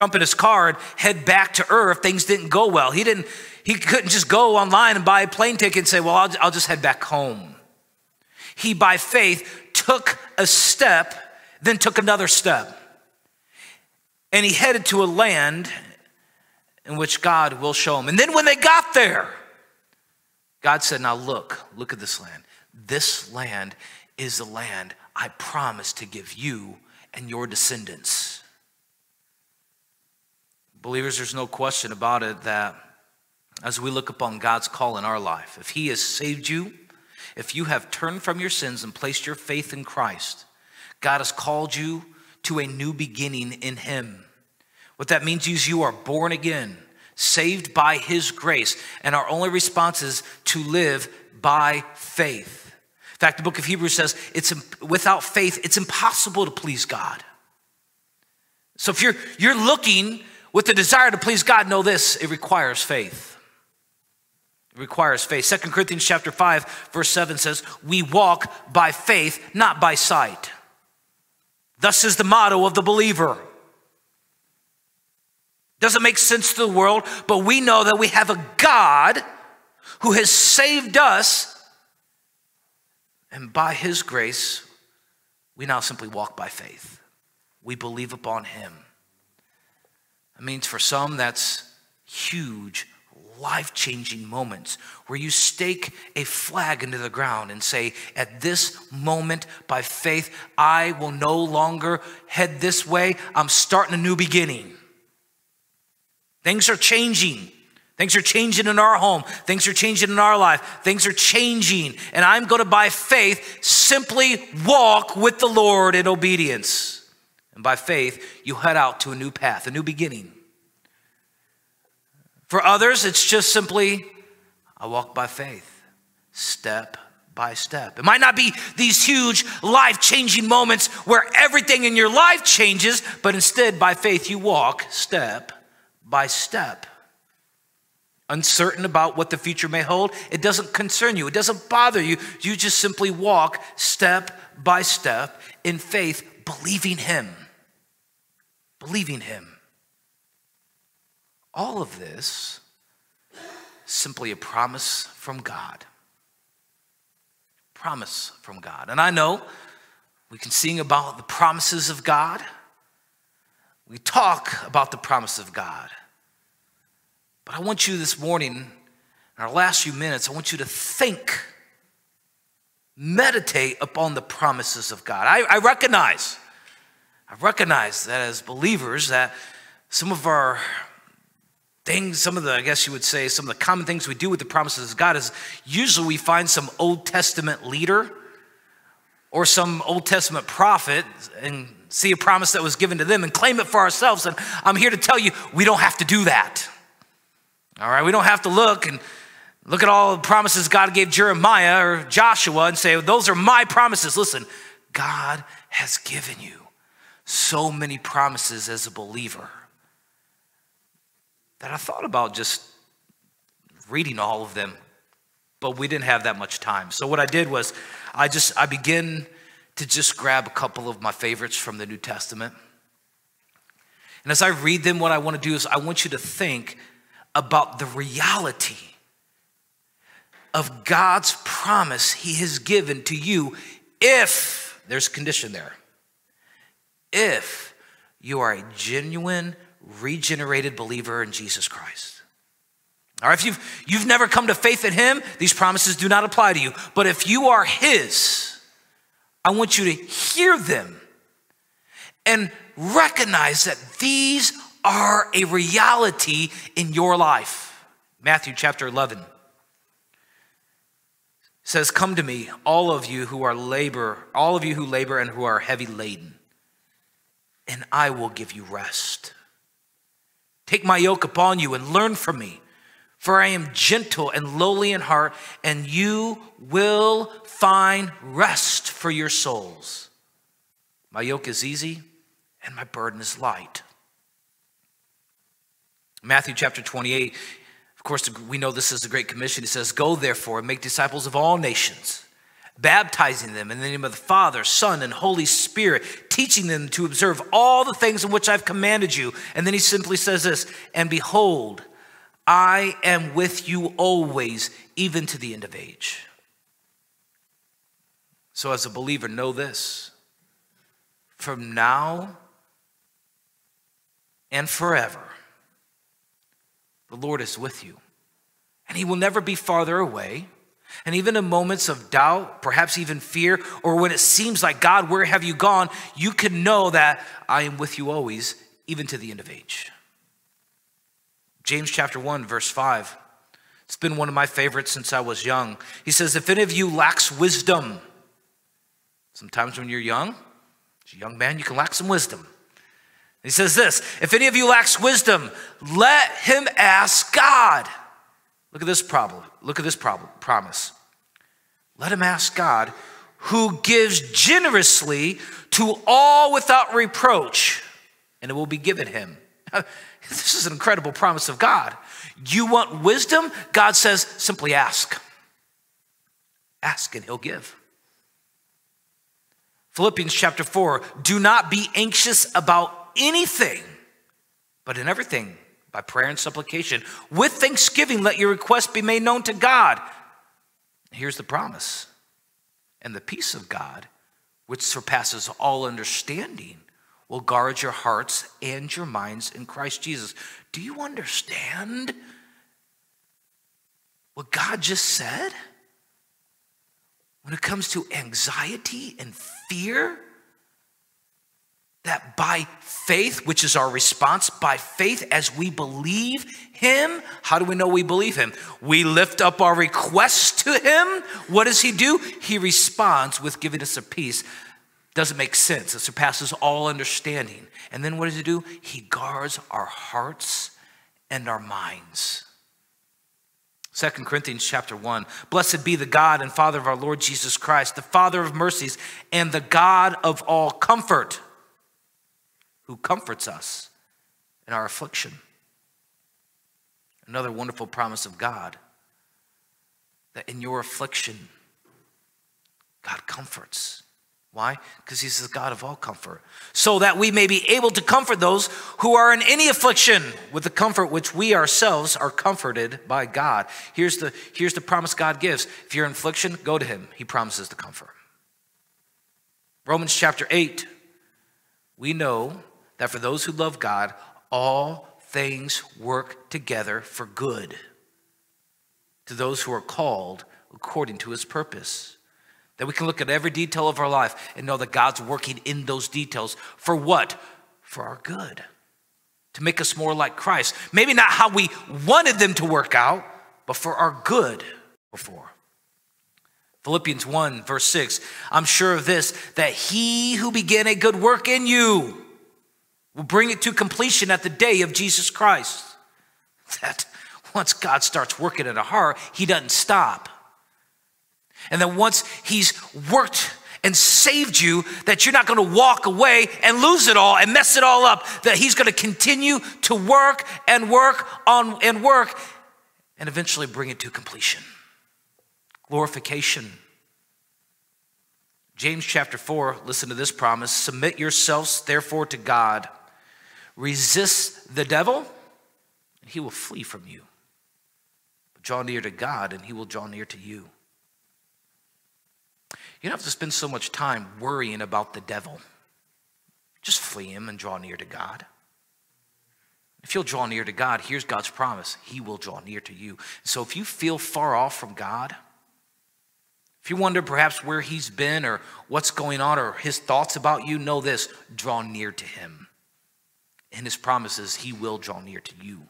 jump in his car and head back to if things didn't go well. He didn't. He couldn't just go online and buy a plane ticket and say, "Well, I'll, I'll just head back home." He, by faith, took a step, then took another step, and he headed to a land in which God will show him. And then when they got there, God said, "Now look, look at this land. This land is the land I promised to give you." And your descendants. Believers, there's no question about it that as we look upon God's call in our life, if He has saved you, if you have turned from your sins and placed your faith in Christ, God has called you to a new beginning in Him. What that means is you are born again, saved by His grace, and our only response is to live by faith. In fact, the book of Hebrews says it's without faith, it's impossible to please God. So if you're you're looking with the desire to please God, know this, it requires faith. It requires faith. Second Corinthians chapter 5, verse 7 says, We walk by faith, not by sight. Thus is the motto of the believer. Doesn't make sense to the world, but we know that we have a God who has saved us, and by his grace, we now simply walk by faith. We believe upon him. It means for some, that's huge, life changing moments where you stake a flag into the ground and say, At this moment, by faith, I will no longer head this way. I'm starting a new beginning. Things are changing. Things are changing in our home. Things are changing in our life. Things are changing. And I'm going to, by faith, simply walk with the Lord in obedience. And by faith, you head out to a new path, a new beginning. For others, it's just simply, I walk by faith, step by step. It might not be these huge life changing moments where everything in your life changes, but instead, by faith, you walk step by step. Uncertain about what the future may hold, it doesn't concern you, it doesn't bother you. You just simply walk step by step in faith, believing Him. Believing Him. All of this simply a promise from God. Promise from God. And I know we can sing about the promises of God. We talk about the promise of God. But I want you this morning, in our last few minutes, I want you to think, meditate upon the promises of God. I, I recognize, I recognize that as believers, that some of our things, some of the, I guess you would say, some of the common things we do with the promises of God is usually we find some Old Testament leader or some Old Testament prophet and see a promise that was given to them and claim it for ourselves. And I'm here to tell you, we don't have to do that. All right, we don't have to look and look at all the promises God gave Jeremiah or Joshua and say, those are my promises. Listen, God has given you so many promises as a believer that I thought about just reading all of them, but we didn't have that much time. So what I did was I just I began to just grab a couple of my favorites from the New Testament. And as I read them, what I want to do is I want you to think about the reality of God's promise He has given to you if, there's condition there, if you are a genuine, regenerated believer in Jesus Christ. Right, if you've, you've never come to faith in Him, these promises do not apply to you. But if you are His, I want you to hear them and recognize that these are a reality in your life. Matthew chapter 11 says, Come to me, all of you who are labor, all of you who labor and who are heavy laden, and I will give you rest. Take my yoke upon you and learn from me, for I am gentle and lowly in heart, and you will find rest for your souls. My yoke is easy and my burden is light. Matthew chapter 28, of course, we know this is the Great Commission. It says, Go therefore and make disciples of all nations, baptizing them in the name of the Father, Son, and Holy Spirit, teaching them to observe all the things in which I've commanded you. And then he simply says this, And behold, I am with you always, even to the end of age. So, as a believer, know this from now and forever the Lord is with you. And He will never be farther away. And even in moments of doubt, perhaps even fear, or when it seems like, God, where have you gone? You can know that I am with you always, even to the end of age. James chapter 1, verse 5. It's been one of my favorites since I was young. He says, If any of you lacks wisdom, sometimes when you're young, as a young man, you can lack some wisdom. He says this If any of you lacks wisdom, let him ask God. Look at this problem. Look at this problem, promise. Let him ask God, who gives generously to all without reproach, and it will be given him. This is an incredible promise of God. You want wisdom? God says, simply ask. Ask and he'll give. Philippians chapter 4 do not be anxious about anything, but in everything, by prayer and supplication, with thanksgiving, let your request be made known to God. Here's the promise. And the peace of God, which surpasses all understanding, will guard your hearts and your minds in Christ Jesus. Do you understand what God just said? When it comes to anxiety and fear, that by faith, which is our response, by faith, as we believe Him, how do we know we believe Him? We lift up our requests to Him. What does He do? He responds with giving us a peace. Doesn't make sense. It surpasses all understanding. And then what does He do? He guards our hearts and our minds. 2 Corinthians chapter 1. Blessed be the God and Father of our Lord Jesus Christ, the Father of mercies and the God of all comfort who comforts us in our affliction. Another wonderful promise of God that in your affliction, God comforts. Why? Because He's the God of all comfort. So that we may be able to comfort those who are in any affliction with the comfort which we ourselves are comforted by God. Here's the, here's the promise God gives. If you're in affliction, go to Him. He promises the comfort. Romans chapter 8, we know that for those who love God, all things work together for good to those who are called according to his purpose. That we can look at every detail of our life and know that God's working in those details for what? For our good. To make us more like Christ. Maybe not how we wanted them to work out, but for our good before. Philippians 1, verse 6 I'm sure of this, that he who began a good work in you will bring it to completion at the day of Jesus Christ. That once God starts working in a heart, he doesn't stop. And then once he's worked and saved you, that you're not going to walk away and lose it all and mess it all up, that he's going to continue to work and work on and work and eventually bring it to completion. Glorification. James chapter 4, listen to this promise submit yourselves therefore to God Resist the devil, and he will flee from you. But draw near to God, and he will draw near to you. You don't have to spend so much time worrying about the devil. Just flee him and draw near to God. If you'll draw near to God, here's God's promise He will draw near to you. So if you feel far off from God, if you wonder perhaps where He's been or what's going on or His thoughts about you, know this draw near to Him and his promises, he will draw near to you.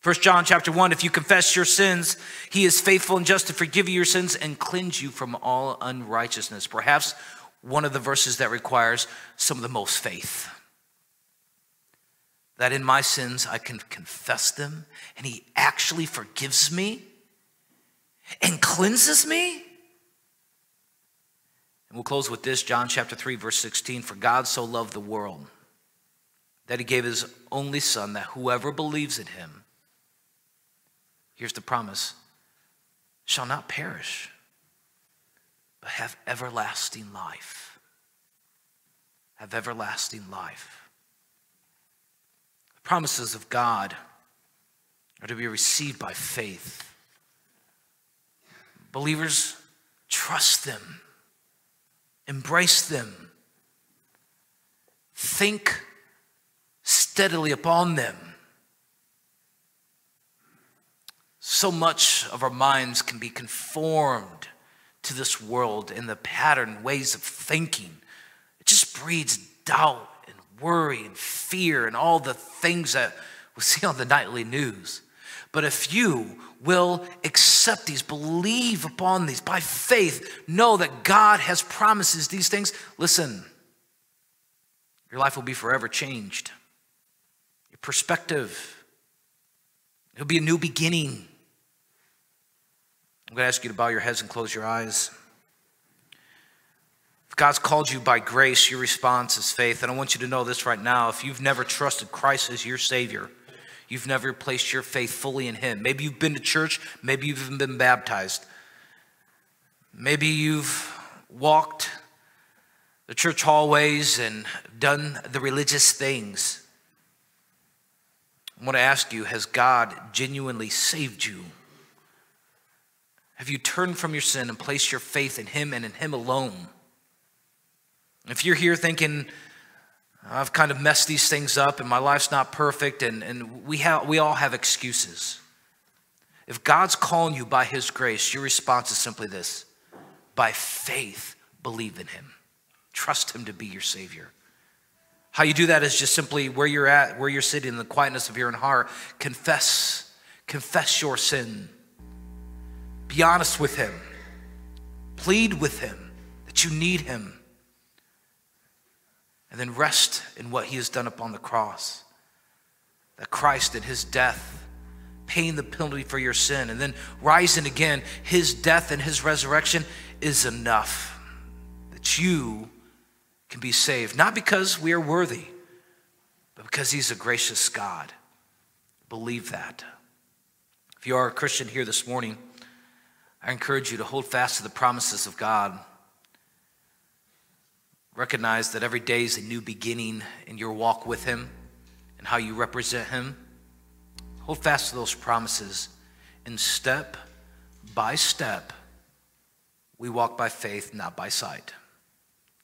First John chapter 1 if you confess your sins he is faithful and just to forgive you your sins and cleanse you from all unrighteousness. Perhaps one of the verses that requires some of the most faith. That in my sins I can confess them and he actually forgives me and cleanses me. And we'll close with this John chapter 3 verse 16 for God so loved the world that he gave his only son, that whoever believes in him, here's the promise, shall not perish, but have everlasting life. Have everlasting life. The promises of God are to be received by faith. Believers, trust them, embrace them, think steadily upon them. So much of our minds can be conformed to this world in the pattern ways of thinking. It just breeds doubt and worry and fear and all the things that we see on the nightly news. But if you will accept these, believe upon these by faith, know that God has promises these things, listen, Your life will be forever changed. Perspective, it'll be a new beginning. I'm going to ask you to bow your heads and close your eyes. If God's called you by grace, your response is faith. And I want you to know this right now. If you've never trusted Christ as your Savior, you've never placed your faith fully in Him. Maybe you've been to church, maybe you've even been baptized. Maybe you've walked the church hallways and done the religious things. I want to ask you Has God genuinely saved you? Have you turned from your sin and placed your faith in Him and in Him alone? If you're here thinking, I've kind of messed these things up and my life's not perfect, and, and we, have, we all have excuses. If God's calling you by His grace, your response is simply this by faith, believe in Him, trust Him to be your Savior. How you do that is just simply where you're at, where you're sitting in the quietness of your own heart, confess, confess your sin be honest with Him. Plead with Him that you need Him. And then rest in what He has done upon the cross. That Christ and His death, paying the penalty for your sin, and then rising again, His death and His resurrection is enough that you can be saved. Not because we are worthy, but because He's a gracious God. Believe that. If you are a Christian here this morning, I encourage you to hold fast to the promises of God. Recognize that every day is a new beginning in your walk with Him and how you represent Him. Hold fast to those promises. And step by step, we walk by faith, not by sight.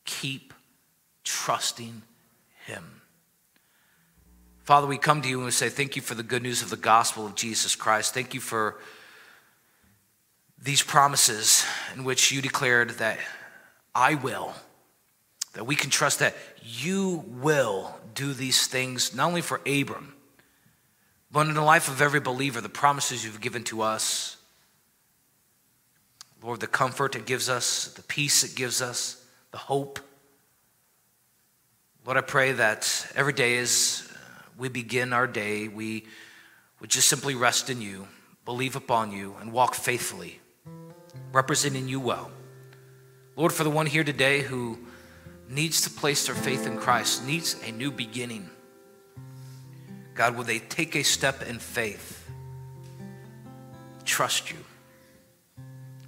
Keep trusting Him. Father, we come to you and we say, Thank you for the good news of the gospel of Jesus Christ. Thank you for these promises in which you declared that I will, that we can trust that you will do these things, not only for Abram, but in the life of every believer, the promises you've given to us. Lord, the comfort it gives us, the peace it gives us, the hope. Lord, I pray that every day as we begin our day, we would just simply rest in you, believe upon you, and walk faithfully representing you well. Lord, for the one here today who needs to place their faith in Christ, needs a new beginning, God, will they take a step in faith? Trust you.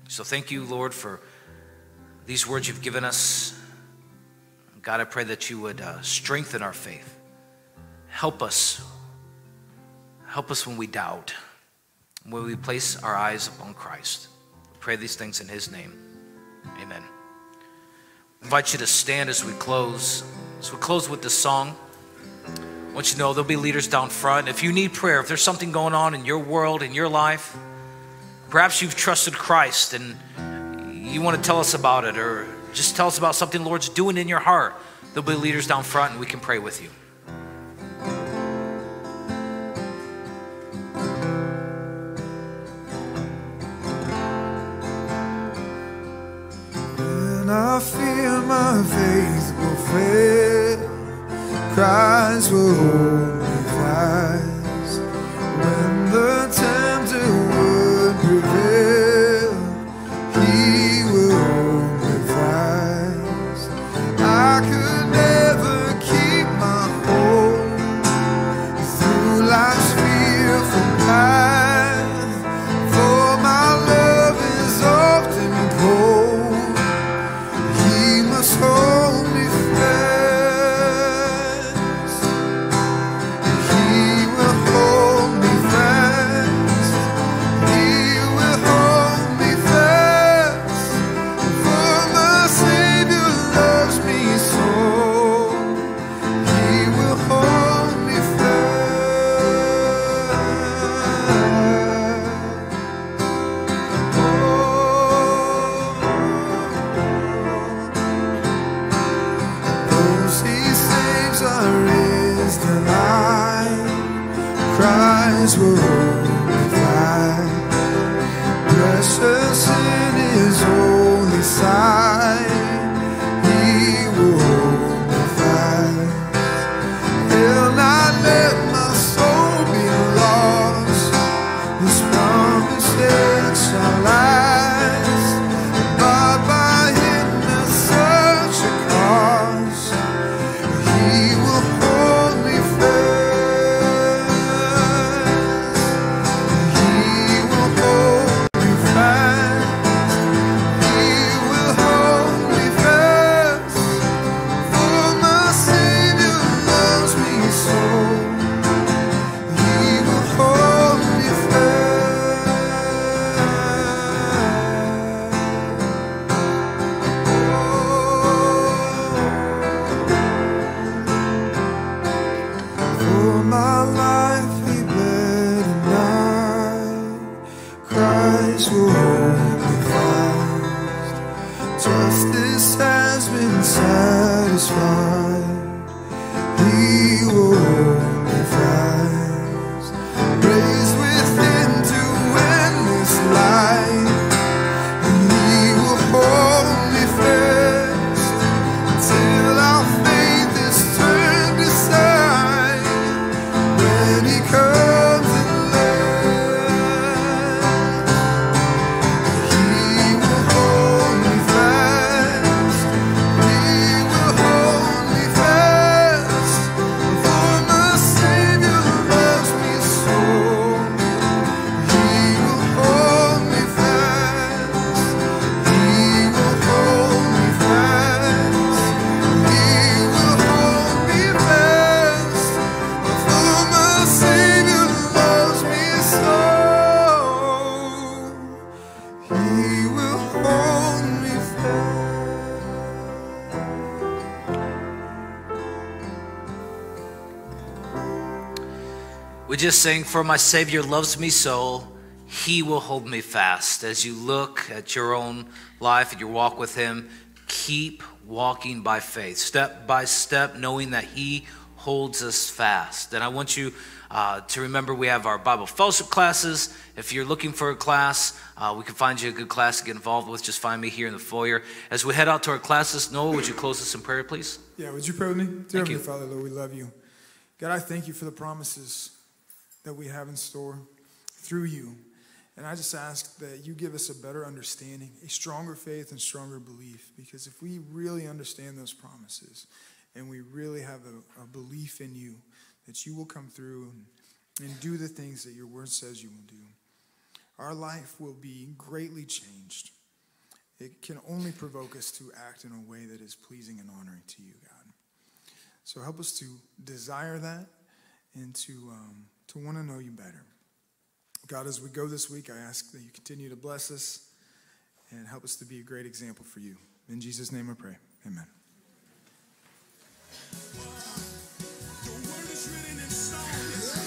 So thank you, Lord, for these words you've given us. God, I pray that you would uh, strengthen our faith. Help us. Help us when we doubt, when we place our eyes upon Christ. Pray these things in His name. Amen. I invite you to stand as we close. As we close with this song, I want you to know there'll be leaders down front. If you need prayer, if there's something going on in your world, in your life, perhaps you've trusted Christ and you want to tell us about it, or just tell us about something the Lord's doing in your heart, there'll be leaders down front and we can pray with you. When I my faith will fail, will hold me fast. Sang, For my Savior loves me so, he will hold me fast. As you look at your own life and your walk with him, keep walking by faith, step by step, knowing that he holds us fast. And I want you uh, to remember we have our Bible fellowship classes. If you're looking for a class, uh, we can find you a good class to get involved with. Just find me here in the foyer. As we head out to our classes, Noah, would you close us in prayer, please? Yeah, would you pray with me? Dear Heavenly you. Father, Lord, we love you. God, I thank you for the promises that we have in store through you. And I just ask that you give us a better understanding, a stronger faith and stronger belief. Because if we really understand those promises and we really have a, a belief in you, that you will come through and, and do the things that your word says you will do, our life will be greatly changed. It can only provoke us to act in a way that is pleasing and honoring to you, God. So help us to desire that and to, um, to want to know you better. God, as we go this week, I ask that you continue to bless us and help us to be a great example for you. In Jesus' name I pray. Amen. Word is written in song.